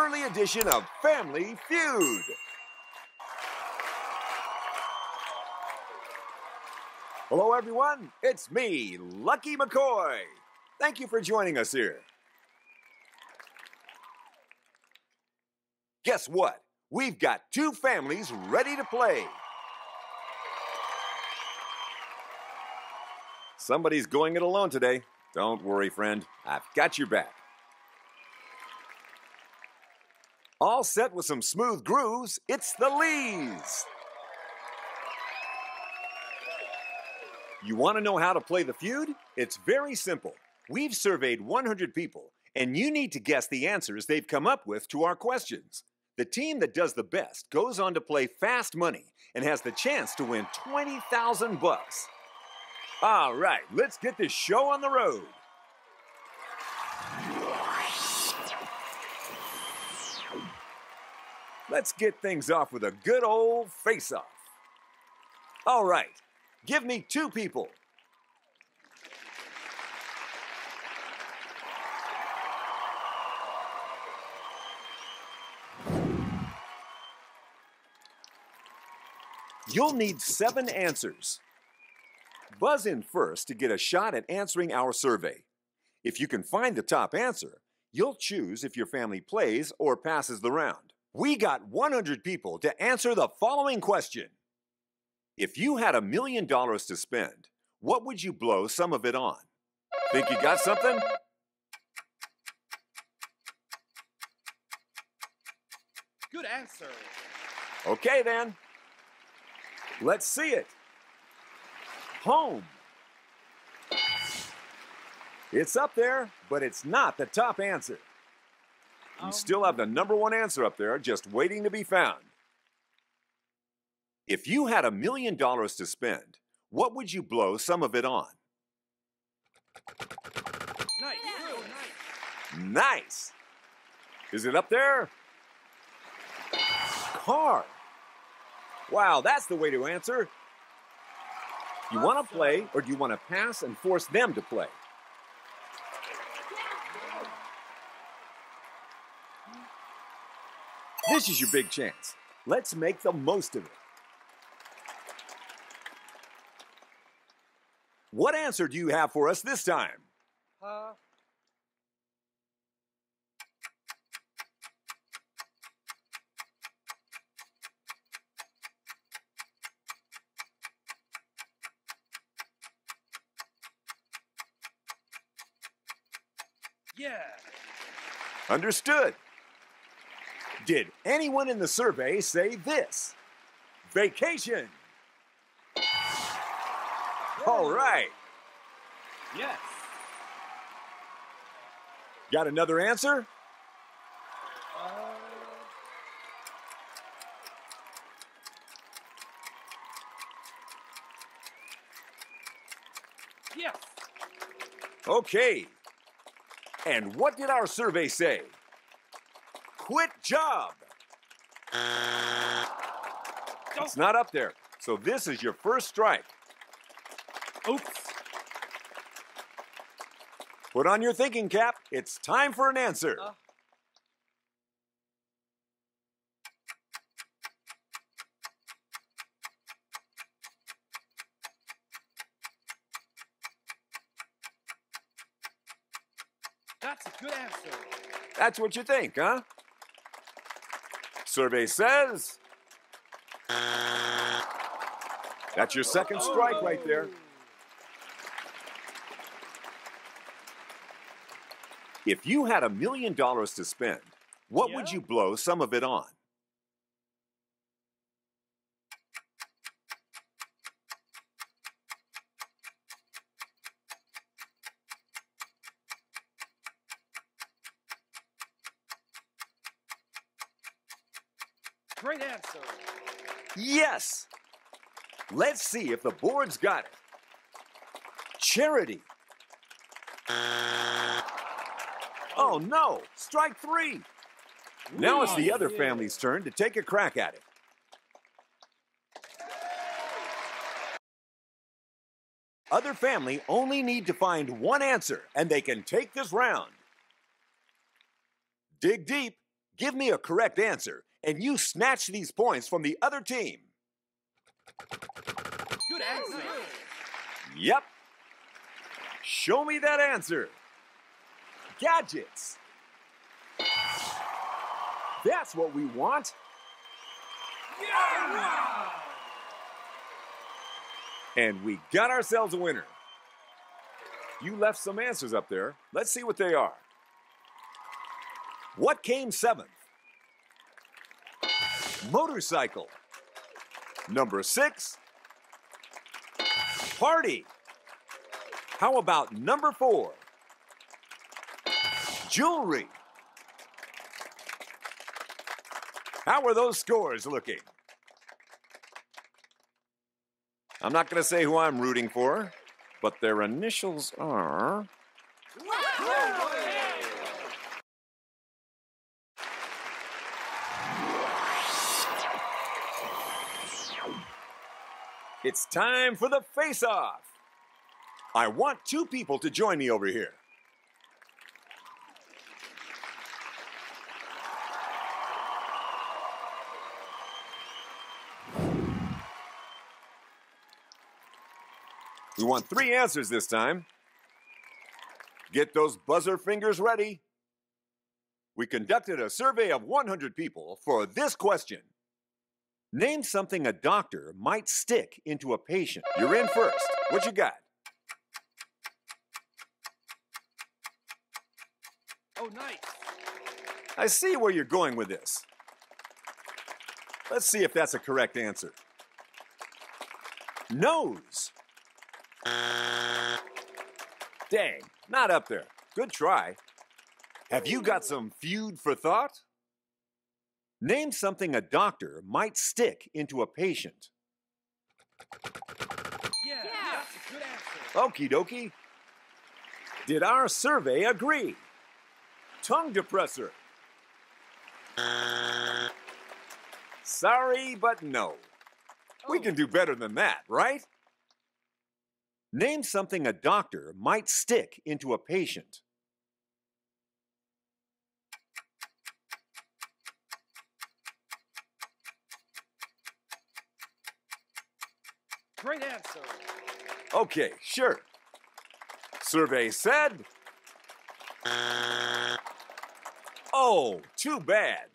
early edition of Family Feud. Hello, everyone. It's me, Lucky McCoy. Thank you for joining us here. Guess what? We've got two families ready to play. Somebody's going it alone today. Don't worry, friend. I've got your back. All set with some smooth grooves, it's the Lees. You want to know how to play the feud? It's very simple. We've surveyed 100 people, and you need to guess the answers they've come up with to our questions. The team that does the best goes on to play fast money and has the chance to win 20,000 bucks. All right, let's get this show on the road. Let's get things off with a good old face off. All right, give me two people. You'll need seven answers. Buzz in first to get a shot at answering our survey. If you can find the top answer, you'll choose if your family plays or passes the round. We got 100 people to answer the following question If you had a million dollars to spend, what would you blow some of it on? Think you got something? Good answer. Okay then. Let's see it. Home. It's up there, but it's not the top answer. You oh. still have the number one answer up there, just waiting to be found. If you had a million dollars to spend, what would you blow some of it on? Nice. Real nice. Nice. Is it up there? Car. Wow, that's the way to answer. You want to play, or do you want to pass and force them to play? This is your big chance. Let's make the most of it. What answer do you have for us this time? Huh? Yeah. Understood. Did anyone in the survey say this? Vacation. All right. Yes. Got another answer? Uh, yes. Okay. And what did our survey say? Quit job. It's not up there. So this is your first strike. Oops. Put on your thinking cap. It's time for an answer. Uh. That's a good answer. That's what you think, huh? Survey says. That's your second strike right there. If you had a million dollars to spend, what would you blow some of it on? Great answer. Yes! Let's see if the board's got it. Charity. Oh no! Strike three! Now it's the other yeah. family's turn to take a crack at it. Other family only need to find one answer and they can take this round. Dig deep, Give me a correct answer, and you snatch these points from the other team. Good answer. Yep. Show me that answer. Gadgets. That's what we want. And we got ourselves a winner. You left some answers up there. Let's see what they are. What came seventh? Motorcycle. Number six, party. How about number four? Jewelry. How are those scores looking? I'm not going to say who I'm rooting for, but their initials are. It's time for the face off. I want two people to join me over here. We want three answers this time. Get those buzzer fingers ready. We conducted a survey of 100 people for this question Name something a doctor might stick into a patient. You're in first. What you got? Oh, nice. I see where you're going with this. Let's see if that's a correct answer. Nose. Dang, not up there. Good try. Have you got some feud for thought? Name something a doctor might stick into a patient. Yeah, Yeah. that's a good answer. Okie dokie. Did our survey agree? Tongue depressor. Sorry, but no. We Oh, can do oh. better than that, right? Name something a doctor might stick into a patient. Great answer. Okay, sure. Survey said. Oh, too bad.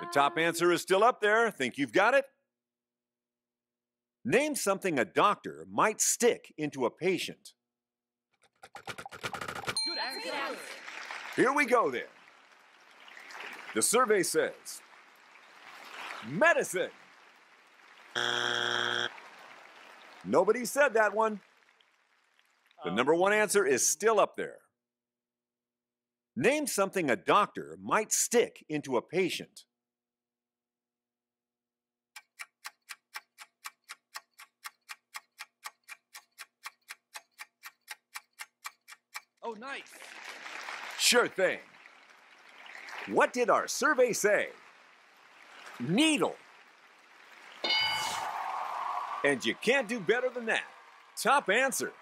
The top Um, answer is still up there. Think you've got it? Name something a doctor might stick into a patient. Good That's a answer. good answer. Here we go then. The survey says medicine. Nobody said that one. The Um, number one answer is still up there. Name something a doctor might stick into a patient. Oh, nice. Sure thing. What did our survey say? Needle. And you can't do better than that. Top answer.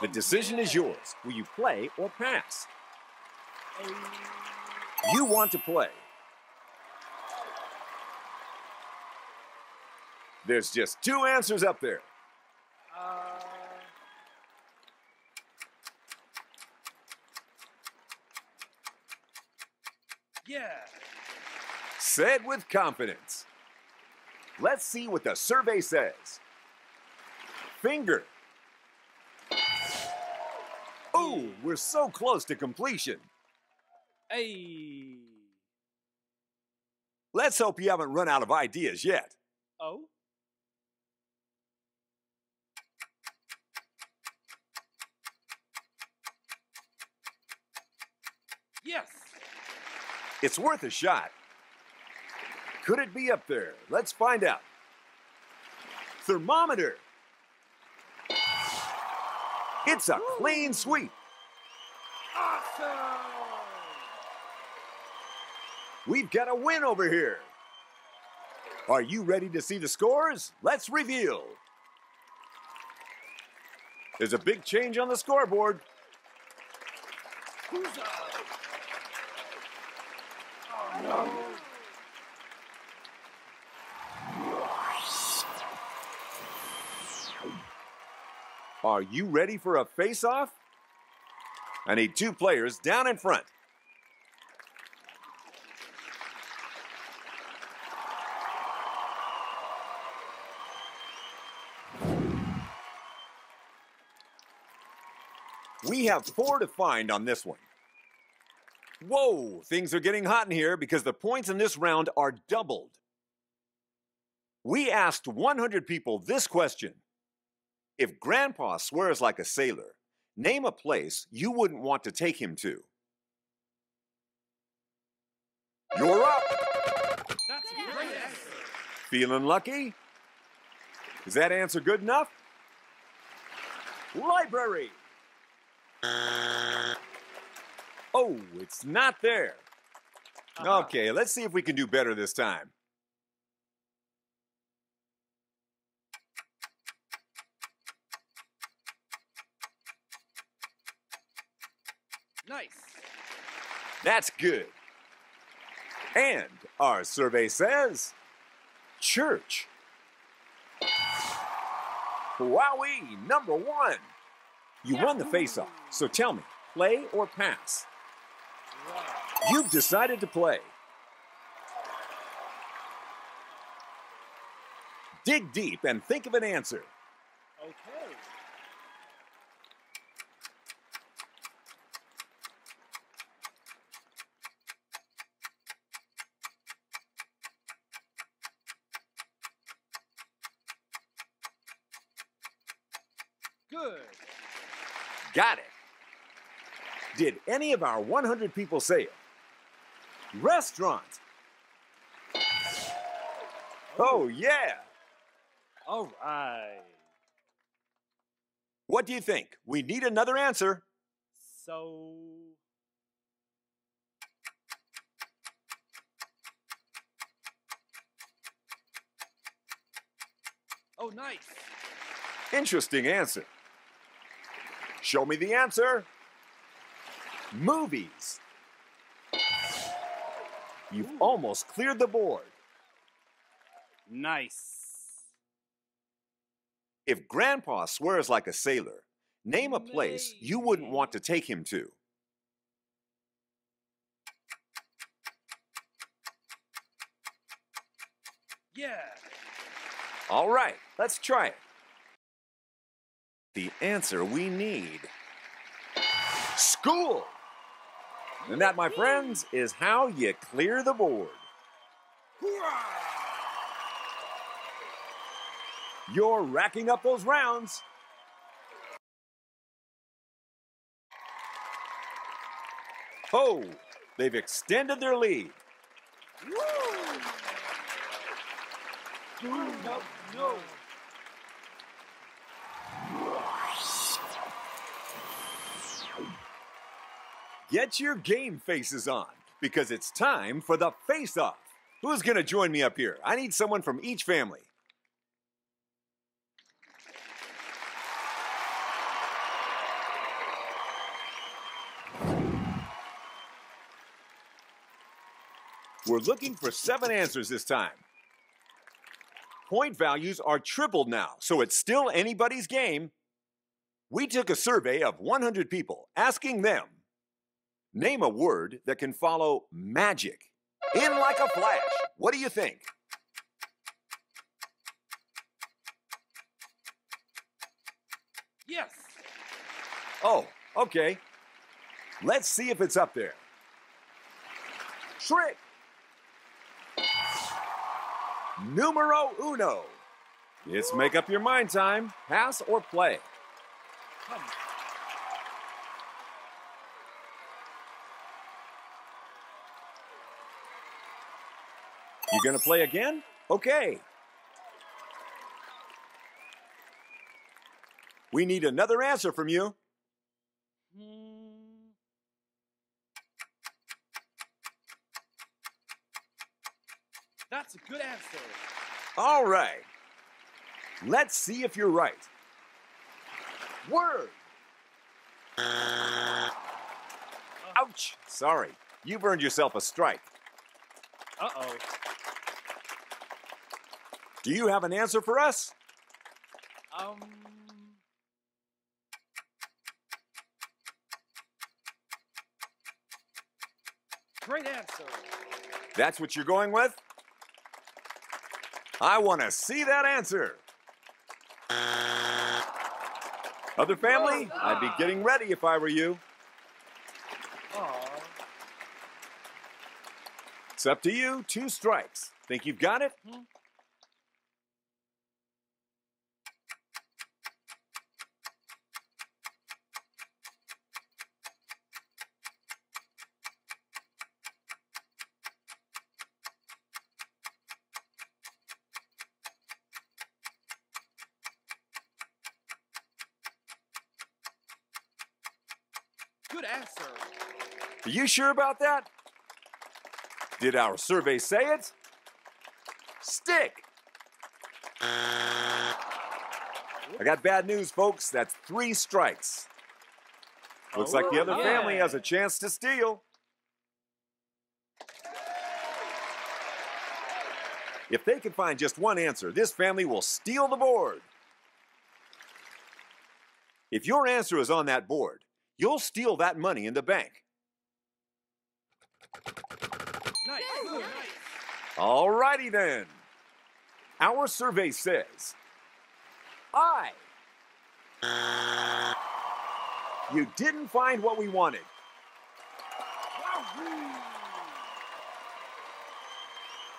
The decision is yours. Will you play or pass? You want to play. There's just two answers up there. Uh, yeah. Said with confidence. Let's see what the survey says. Finger. Ooh, we're so close to completion. Hey. Let's hope you haven't run out of ideas yet. Oh. Yes. It's worth a shot. Could it be up there? Let's find out. Thermometer. It's a clean sweep. Awesome. We've got a win over here. Are you ready to see the scores? Let's reveal. There's a big change on the scoreboard. Who's up? Oh, Are you ready for a face-off? I need two players down in front. We have four to find on this one. Whoa, things are getting hot in here because the points in this round are doubled. We asked 100 people this question If Grandpa swears like a sailor, name a place you wouldn't want to take him to. You're up! That's great. Feeling lucky? Is that answer good enough? Library! Oh, it's not there. Uh-huh. Okay, let's see if we can do better this time. Nice. That's good. And our survey says church. Wowee, number one. You won the face off, so tell me, play or pass? You've decided to play. Dig deep and think of an answer. Okay. Good. Got it. Did any of our 100 people say it? Restaurant. Oh, yeah. All right. What do you think? We need another answer. So. Oh, nice. Interesting answer. Show me the answer. Movies. You've Ooh. almost cleared the board. Nice. If Grandpa swears like a sailor, name a place you wouldn't want to take him to. Yeah. All right, let's try it. The answer we need school. And that, my friends, is how you clear the board. You're racking up those rounds. Oh, they've extended their lead. No, no. Get your game faces on because it's time for the face off. Who's going to join me up here? I need someone from each family. We're looking for seven answers this time. Point values are tripled now, so it's still anybody's game. We took a survey of 100 people asking them Name a word that can follow magic. In like a flash. What do you think? Yes. Oh, okay. Let's see if it's up there. Trick. Numero uno. It's make up your mind time. Pass or play. Come. You gonna play again? Okay. We need another answer from you. Hmm. That's a good answer. All right. Let's see if you're right. Word. Ouch. Sorry. You've earned yourself a strike. Uh-oh. Do you have an answer for us? Um. Great answer. That's what you're going with? I want to see that answer. Other family, I'd be getting ready if I were you. Aw. It's up to you. Two strikes. Think you've got it? Hmm. Good answer. Are you sure about that? Did our survey say it? Stick! I got bad news, folks. That's three strikes. Looks like the Oh, other family has a chance to steal. If they can find just one answer, this family will steal the board. If your answer is on that board, you'll steal that money in the bank. Nice. Good. Nice. Alrighty then. Our survey says I. You didn't find what we wanted.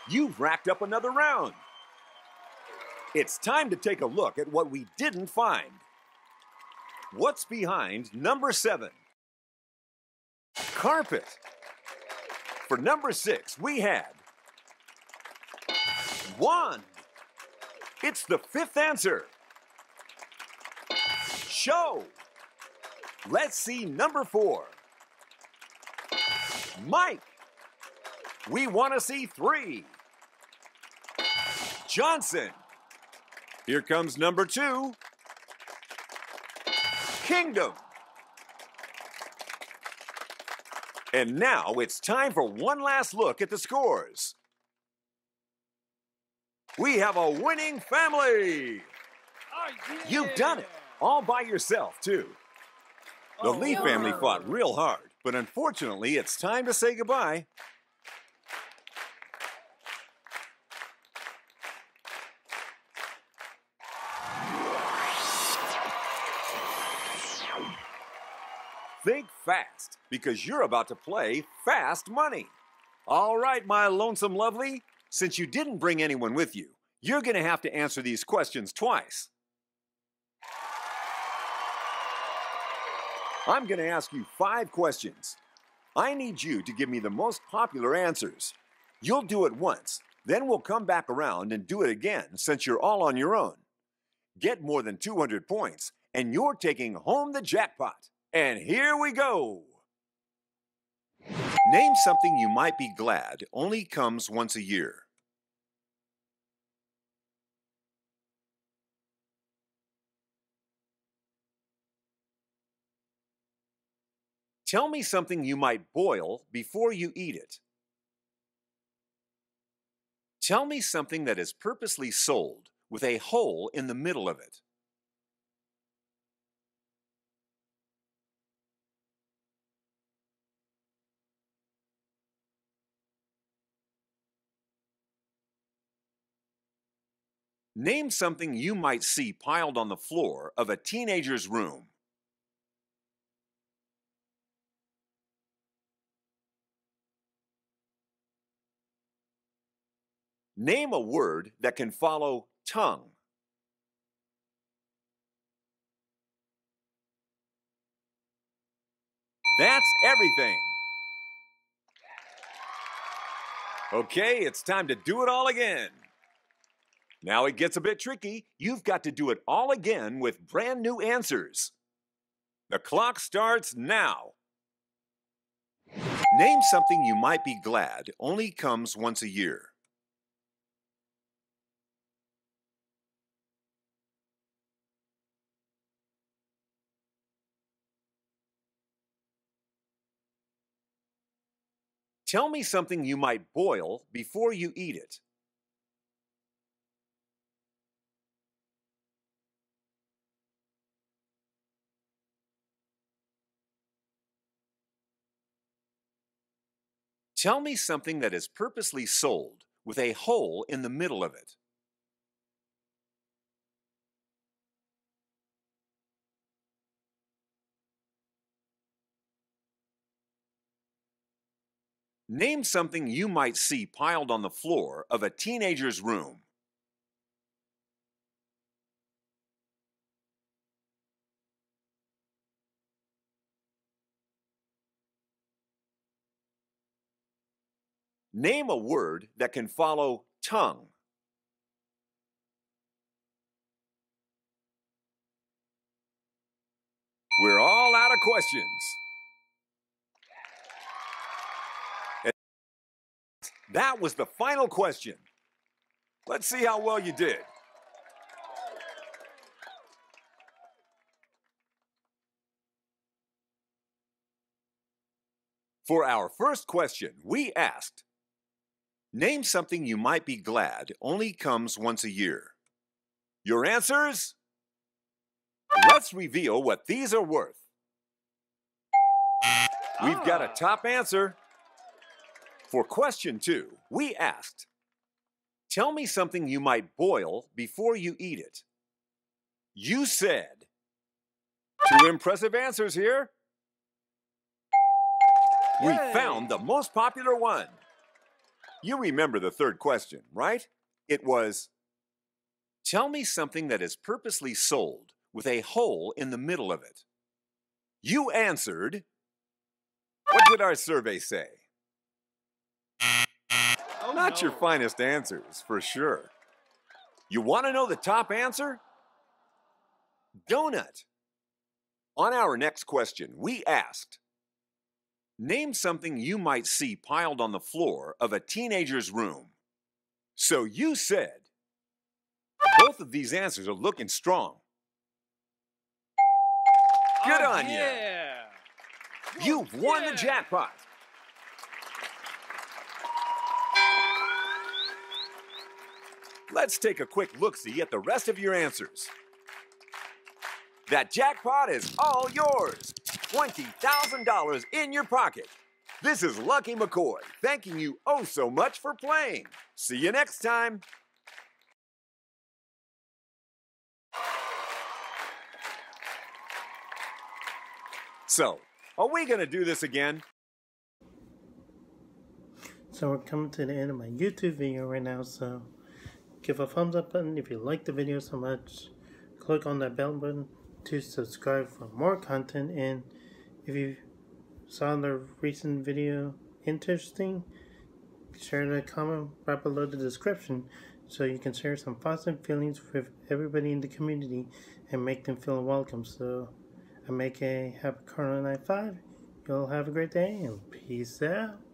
You've racked up another round. It's time to take a look at what we didn't find. What's behind number seven? Carpet. For number six, we had one. It's the fifth answer. Show. Let's see number four. Mike. We want to see three. Johnson. Here comes number two. Kingdom. And now it's time for one last look at the scores. We have a winning family. Oh, yeah. You've done it, all by yourself, too. The Oh, Lee no. family fought real hard, but unfortunately, it's time to say goodbye. Think fast, because you're about to play Fast Money. All right, my lonesome lovely, since you didn't bring anyone with you, you're going to have to answer these questions twice. I'm going to ask you five questions. I need you to give me the most popular answers. You'll do it once, then we'll come back around and do it again since you're all on your own. Get more than 200 points, and you're taking home the jackpot. And here we go. Name something you might be glad only comes once a year. Tell me something you might boil before you eat it. Tell me something that is purposely sold with a hole in the middle of it. Name something you might see piled on the floor of a teenager's room. Name a word that can follow tongue. That's everything. Okay, it's time to do it all again. Now it gets a bit tricky. You've got to do it all again with brand new answers. The clock starts now. Name something you might be glad only comes once a year. Tell me something you might boil before you eat it. Tell me something that is purposely sold with a hole in the middle of it. Name something you might see piled on the floor of a teenager's room. Name a word that can follow tongue. We're all out of questions. That was the final question. Let's see how well you did. For our first question, we asked, Name something you might be glad only comes once a year. Your answers? Let's reveal what these are worth. We've got a ah. top answer. For question two, we asked, Tell me something you might boil before you eat it. You said, Two impressive answers here. We found the most popular one. You remember the third question, right? It was, Tell me something that is purposely sold with a hole in the middle of it. You answered, What did our survey say? Oh, Not your finest answers, for sure. You want to know the top answer? Donut. On our next question, we asked Name something you might see piled on the floor of a teenager's room. So you said, both of these answers are looking strong. Good Oh, on yeah. You've won yeah. the jackpot. Let's take a quick look see at the rest of your answers. That jackpot is all yours. $20,000 in your pocket. This is Lucky McCoy thanking you oh so much for playing. See you next time. So, are we going to do this again? So we're coming to the end of my YouTube video right now, so give a thumbs up button if you like the video so much. Click on that bell button to subscribe for more content and if you saw the recent video interesting, share the comment right below the description so you can share some thoughts and feelings with everybody in the community and make them feel welcome. So I make a happy Corona Night 5. You'll have a great day and peace out.